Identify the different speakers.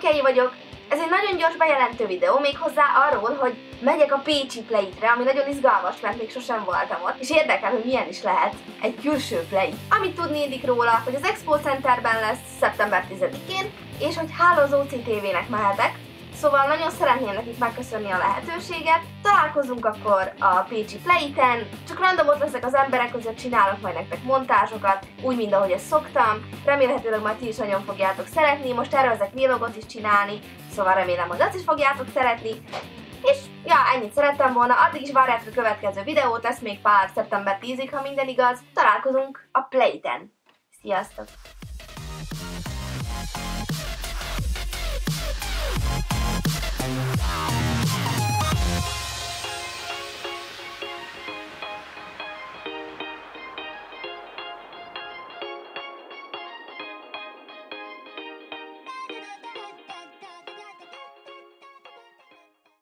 Speaker 1: Sziasztok, vagyok! Ez egy nagyon gyors bejelentő videó, méghozzá arról, hogy megyek a Pécsi Play-re, ami nagyon izgalmas, mert még sosem voltam ott, és érdekel, hogy milyen is lehet egy külső play. Amit tudni édik róla, hogy az Expo Centerben lesz szeptember 10-én, és hogy hálózó CTV-nek mehetek, Szóval nagyon szeretném nekik megköszönni a lehetőséget. Találkozunk akkor a Pécsi Playten, csak randomot leszek az emberek között, csinálok majd nektek montázsokat, úgy, mint ahogy ezt szoktam. Remélhetőleg majd ti is nagyon fogjátok szeretni, most tervezek vlogot is csinálni, szóval remélem, hogy azt is fogjátok szeretni. És ja, ennyit szerettem volna, addig is várjátok a következő videót, lesz még pár szeptember 10-ig, ha minden igaz. Találkozunk a Playten. Sziasztok!